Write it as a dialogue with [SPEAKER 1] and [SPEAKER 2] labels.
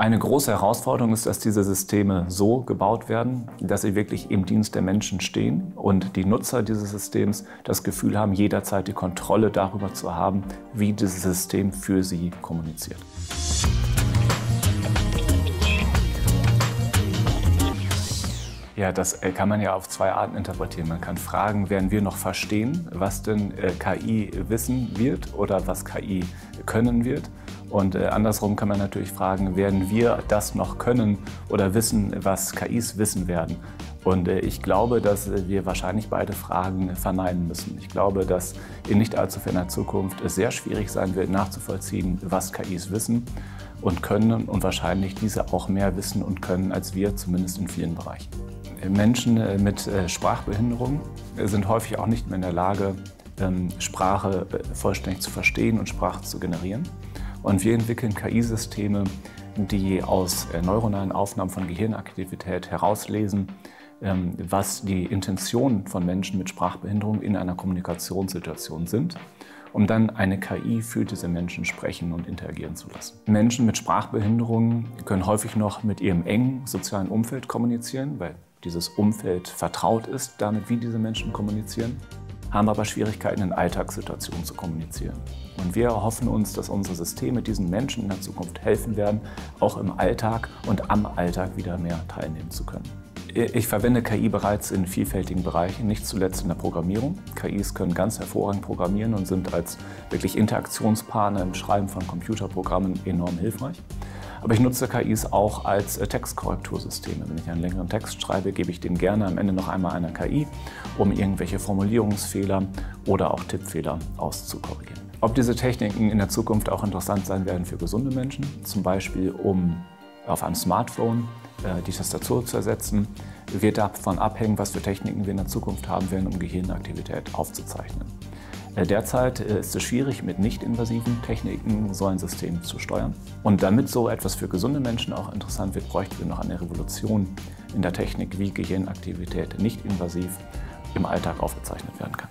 [SPEAKER 1] Eine große Herausforderung ist, dass diese Systeme so gebaut werden, dass sie wirklich im Dienst der Menschen stehen und die Nutzer dieses Systems das Gefühl haben, jederzeit die Kontrolle darüber zu haben, wie dieses System für sie kommuniziert. Ja, das äh, kann man ja auf zwei Arten interpretieren. Man kann fragen, werden wir noch verstehen, was denn äh, KI wissen wird oder was KI können wird? Und äh, andersrum kann man natürlich fragen, werden wir das noch können oder wissen, was KIs wissen werden? Und ich glaube, dass wir wahrscheinlich beide Fragen verneinen müssen. Ich glaube, dass in nicht allzu ferner Zukunft es sehr schwierig sein wird, nachzuvollziehen, was KIs wissen und können und wahrscheinlich diese auch mehr wissen und können als wir, zumindest in vielen Bereichen. Menschen äh, mit äh, Sprachbehinderung sind häufig auch nicht mehr in der Lage, ähm, Sprache äh, vollständig zu verstehen und Sprache zu generieren. Und wir entwickeln KI-Systeme, die aus neuronalen Aufnahmen von Gehirnaktivität herauslesen, ähm, was die Intentionen von Menschen mit Sprachbehinderung in einer Kommunikationssituation sind, um dann eine KI für diese Menschen sprechen und interagieren zu lassen. Menschen mit Sprachbehinderungen können häufig noch mit ihrem engen sozialen Umfeld kommunizieren, weil dieses Umfeld vertraut ist damit, wie diese Menschen kommunizieren, haben aber Schwierigkeiten in Alltagssituationen zu kommunizieren. Und wir erhoffen uns, dass unsere Systeme diesen Menschen in der Zukunft helfen werden, auch im Alltag und am Alltag wieder mehr teilnehmen zu können. Ich verwende KI bereits in vielfältigen Bereichen, nicht zuletzt in der Programmierung. KIs können ganz hervorragend programmieren und sind als wirklich Interaktionspartner im Schreiben von Computerprogrammen enorm hilfreich. Aber ich nutze KIs auch als äh, Textkorrektursysteme. Wenn ich einen längeren Text schreibe, gebe ich den gerne am Ende noch einmal einer KI, um irgendwelche Formulierungsfehler oder auch Tippfehler auszukorrigieren. Ob diese Techniken in der Zukunft auch interessant sein werden für gesunde Menschen, zum Beispiel um auf einem Smartphone äh, die Tastatur zu ersetzen, wird davon abhängen, was für Techniken wir in der Zukunft haben werden, um Gehirnaktivität aufzuzeichnen. Äh, derzeit äh, ist es schwierig, mit nicht-invasiven Techniken so ein System zu steuern. Und damit so etwas für gesunde Menschen auch interessant wird, bräuchten wir noch eine Revolution in der Technik, wie Gehirnaktivität nicht invasiv im Alltag aufgezeichnet werden kann.